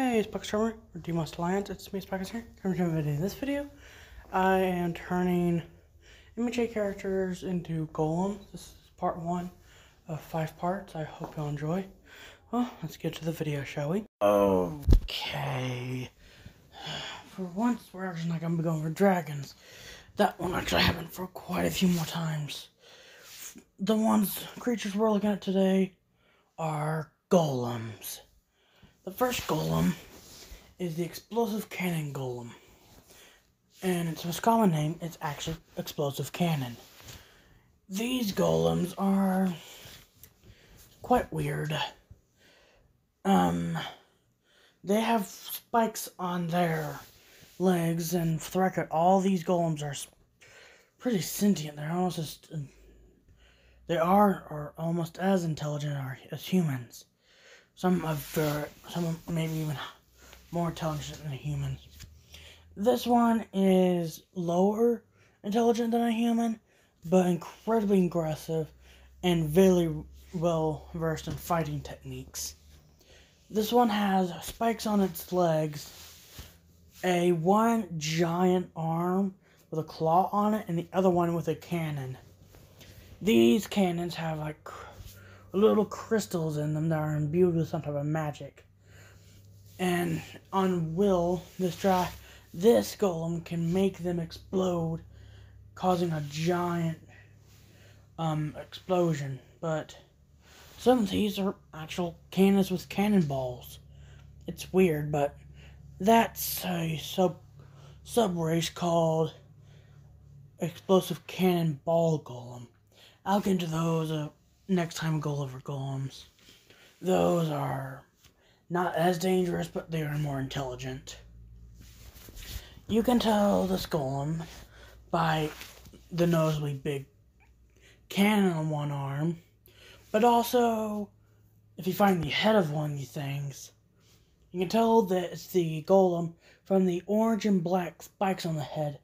Hey, it's Bucks Charmer, or Demos Alliance. It's me, Spuckers here. Coming to video. In this video, I am turning MHA characters into golems. This is part one of five parts. I hope you'll enjoy. Well, let's get to the video, shall we? Okay. For once, we're actually not going to be going for dragons. That one actually happened for quite a few more times. The ones, creatures we're looking at today are golems. The first golem is the explosive cannon golem. And its most common name is actually explosive cannon. These golems are quite weird. Um, they have spikes on their legs, and for the record, all these golems are pretty sentient. They're almost just, they are, are almost as intelligent as humans. Some are very, some maybe even more intelligent than humans. This one is lower intelligent than a human, but incredibly aggressive and very well versed in fighting techniques. This one has spikes on its legs, a one giant arm with a claw on it, and the other one with a cannon. These cannons have like little crystals in them that are imbued with some type of magic. And on will, this dry, this golem can make them explode, causing a giant um, explosion. But some of these are actual cannons with cannonballs. It's weird, but that's a sub sub race called explosive cannonball golem. I'll get into those uh, next time over golems. Those are not as dangerous, but they are more intelligent. You can tell this golem by the noticeably big cannon on one arm, but also if you find the head of one of these things, you can tell that it's the golem from the orange and black spikes on the head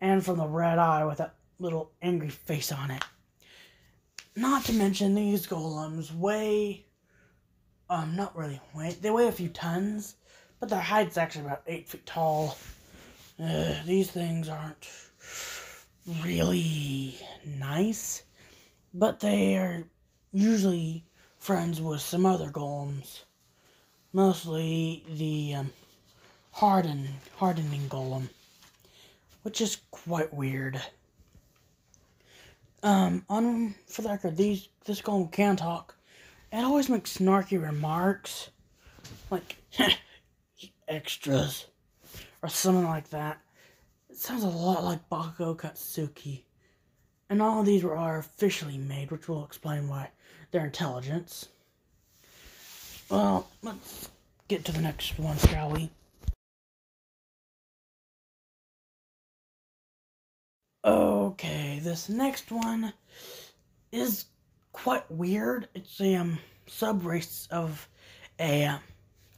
and from the red eye with that little angry face on it. Not to mention these golems weigh, um, not really weigh, they weigh a few tons, but their height's actually about eight feet tall. Uh, these things aren't really nice, but they are usually friends with some other golems. Mostly the um, harden, hardening golem, which is quite weird. Um, on for the record, these this golem can talk. It always makes snarky remarks, like extras or something like that. It sounds a lot like Bakugo Katsuki. And all of these were artificially made, which will explain why their intelligence. Well, let's get to the next one, shall we? Okay, this next one is quite weird. It's a um, sub-race of a um,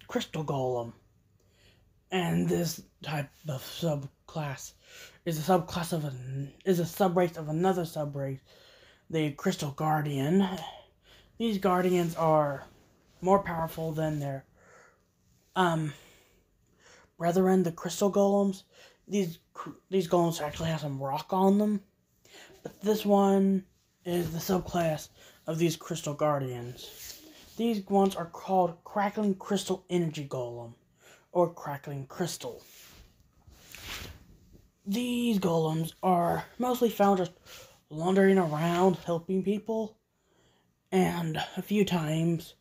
crystal golem. And this type of subclass is a subclass of an is a subrace of another subrace, the crystal guardian. These guardians are more powerful than their um brethren, the crystal golems. These these golems actually have some rock on them, but this one is the subclass of these crystal guardians. These ones are called crackling crystal energy golem or crackling crystal. These golems are mostly found just wandering around helping people and a few times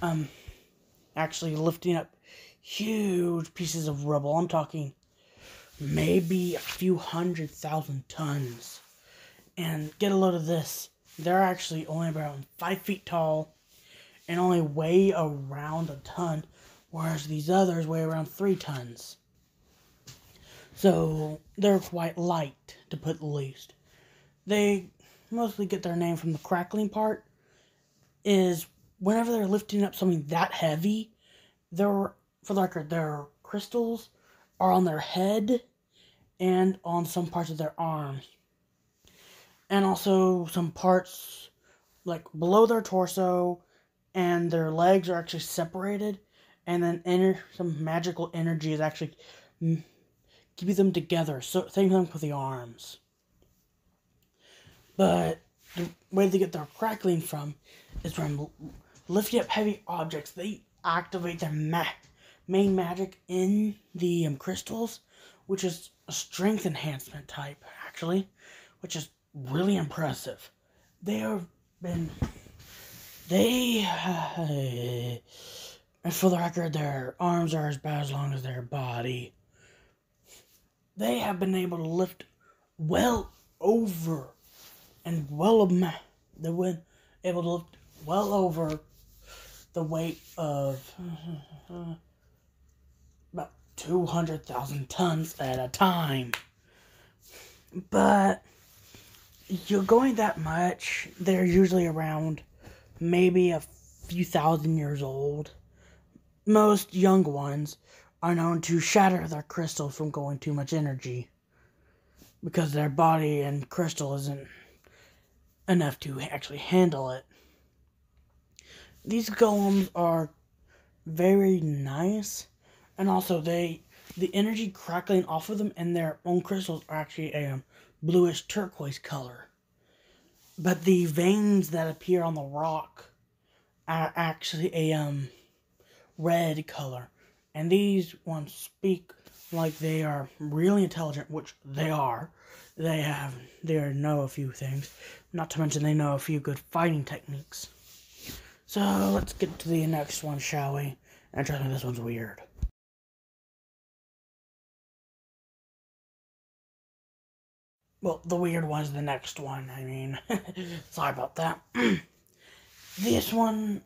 um actually lifting up huge pieces of rubble. I'm talking maybe a few hundred thousand tons. And get a load of this. They're actually only about five feet tall and only weigh around a ton, whereas these others weigh around three tons. So they're quite light, to put the least. They mostly get their name from the crackling part. Is whenever they're lifting up something that heavy, they're for the record, their crystals are on their head and on some parts of their arms. And also some parts like below their torso and their legs are actually separated and then inner, some magical energy is actually mm, keeping them together. So same thing with the arms. But the way they get their crackling from is from lifting up heavy objects. They activate their ma- main magic in the um, crystals, which is a strength enhancement type, actually, which is really impressive. They have been. They. Uh, and for the record, their arms are as bad as long as their body. They have been able to lift well over and well they've been able to lift well over the weight of uh, about 200,000 tons at a time. But you're going that much, they're usually around maybe a few thousand years old. Most young ones are known to shatter their crystal from going too much energy because their body and crystal isn't enough to actually handle it. These golems are very nice and also they the energy crackling off of them and their own crystals are actually a um, bluish turquoise color. But the veins that appear on the rock are actually a um red color. And these ones speak like they are really intelligent, which they are. They have, they know a few things. Not to mention they know a few good fighting techniques. So let's get to the next one, shall we? And trust me, this one's weird. Well, the weird one's the next one. I mean, sorry about that. this one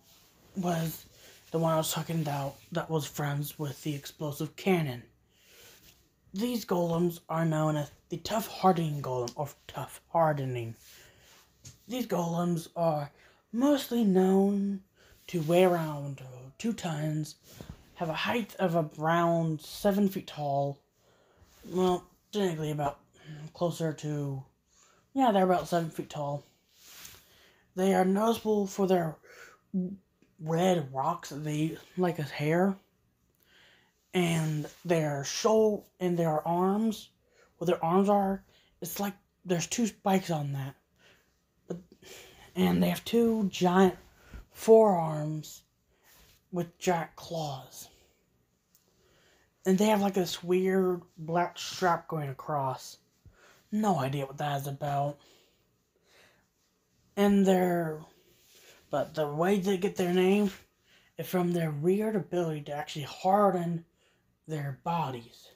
was the one I was talking about that was friends with the explosive cannon. These golems are known as the tough hardening golem or tough hardening. These golems are mostly known to weigh around two tons, have a height of around seven feet tall. Well, technically about closer to, yeah, they're about seven feet tall. They are noticeable for their red rocks they like his hair. And their shoulder and their arms where their arms are it's like there's two spikes on that. But and they have two giant forearms with giant claws. And they have like this weird black strap going across no idea what that is about and their but the way they get their name is from their weird ability to actually harden their bodies.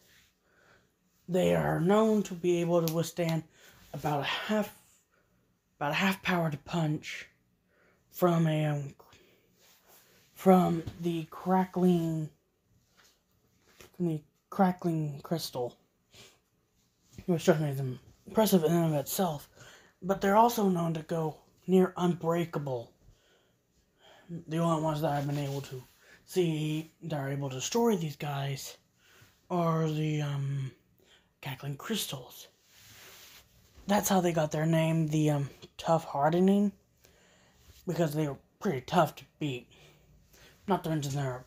They are known to be able to withstand about a half about a half power to punch from a um, from the crackling from the crackling crystal. Which certainly is impressive in and of itself. But they're also known to go near unbreakable the only ones that I've been able to see that are able to destroy these guys are the um, crackling crystals. That's how they got their name, the um, tough hardening, because they were pretty tough to beat. Not to mention their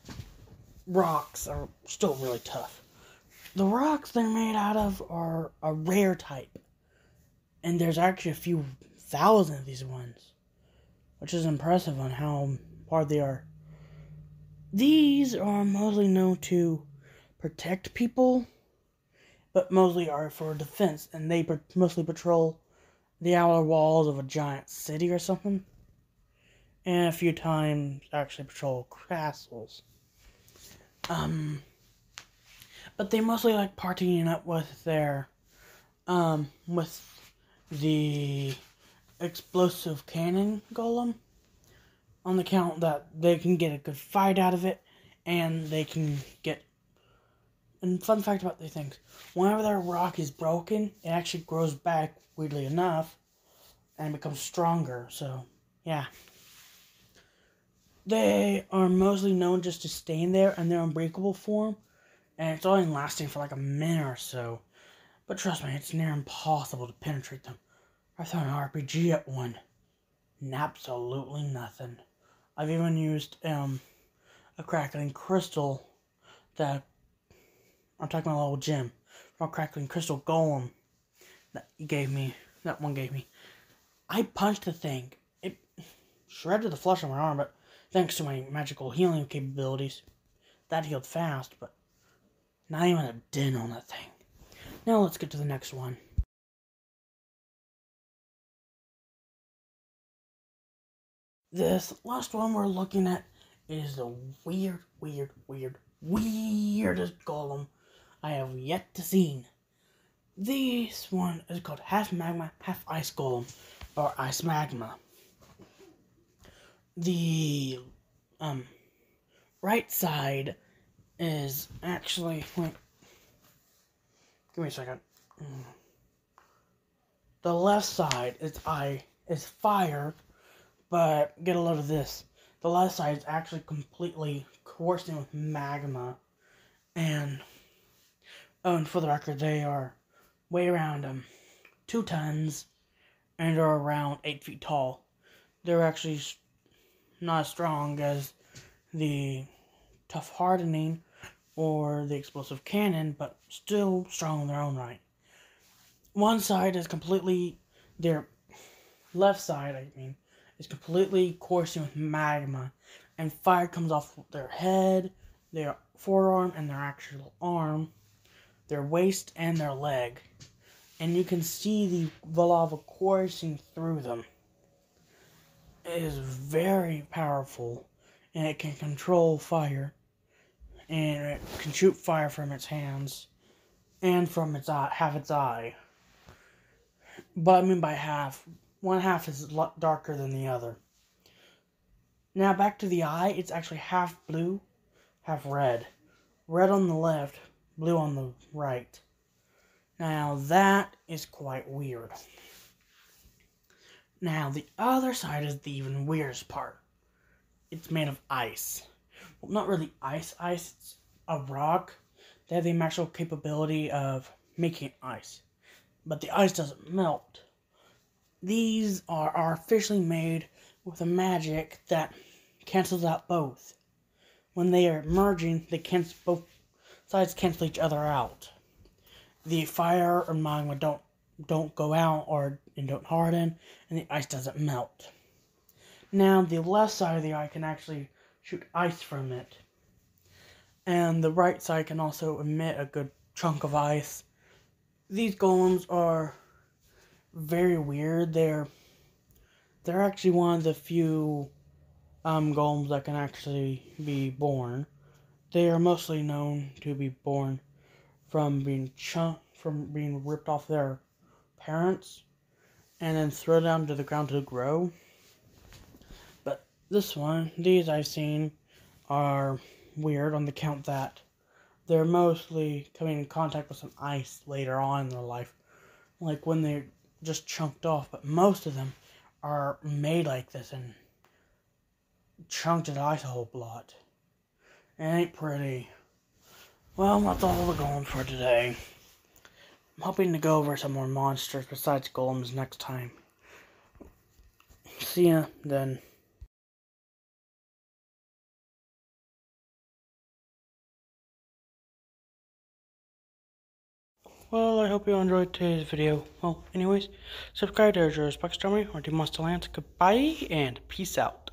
rocks are still really tough. The rocks they're made out of are a rare type, and there's actually a few thousand of these ones, which is impressive on how hard they are. These are mostly known to protect people, but mostly are for defense, and they mostly patrol the outer walls of a giant city or something. And a few times actually patrol castles. Um, but they mostly like partying up with their, um, with the explosive cannon golem on the count that they can get a good fight out of it and they can get and fun fact about these things whenever their rock is broken it actually grows back weirdly enough and becomes stronger so yeah. They are mostly known just to stay in there in their unbreakable form and it's only lasting for like a minute or so but trust me it's near impossible to penetrate them i throw an rpg at one and absolutely nothing I've even used um, a crackling crystal that I'm talking about little gem from a crackling crystal golem that he gave me. That one gave me. I punched the thing. It shredded the flesh on my arm, but thanks to my magical healing capabilities, that healed fast. But not even a dent on that thing. Now let's get to the next one. This last one we're looking at is the weird, weird, weird, weirdest golem I have yet to see. This one is called half magma, half ice golem, or ice magma. The um right side is actually wait. Give me a second. The left side is I is fire but get a load of this. The left side is actually completely coursed in with magma. And, oh, and for the record, they are way around um, two tons and are around eight feet tall. They're actually not as strong as the tough hardening or the explosive cannon, but still strong in their own right. One side is completely their left side, I mean, is completely coursing with magma, and fire comes off their head, their forearm, and their actual arm, their waist, and their leg. And you can see the lava coursing through them. It is very powerful, and it can control fire, and it can shoot fire from its hands, and from its eye, half its eye. But I mean by half, one half is darker than the other. Now back to the eye, it's actually half blue, half red. Red on the left, blue on the right. Now that is quite weird. Now the other side is the even weirdest part. It's made of ice. Not really ice, ice, it's a rock. They have the magical capability of making ice. But the ice doesn't melt these are artificially made with a magic that cancels out both. When they are merging, they cancel both sides cancel each other out. The fire and magma don't don't go out or and don't harden, and the ice doesn't melt. Now the left side of the eye can actually shoot ice from it, and the right side can also emit a good chunk of ice. These golems are very weird. They're they're actually one of the few um, golems that can actually be born. They are mostly known to be born from being chunk from being ripped off their parents and then thrown down to the ground to grow. This one, these I've seen are weird on the count that they're mostly coming in contact with some ice later on in their life. Like when they're just chunked off, but most of them are made like this and chunked it ice a whole lot. It ain't pretty. Well, that's all we're going for today. I'm hoping to go over some more monsters besides golems next time. See ya then. Well, I hope you enjoyed today's video. Well, anyways, subscribe to Joe's Buckstormy or Demonster Lance. Goodbye and peace out.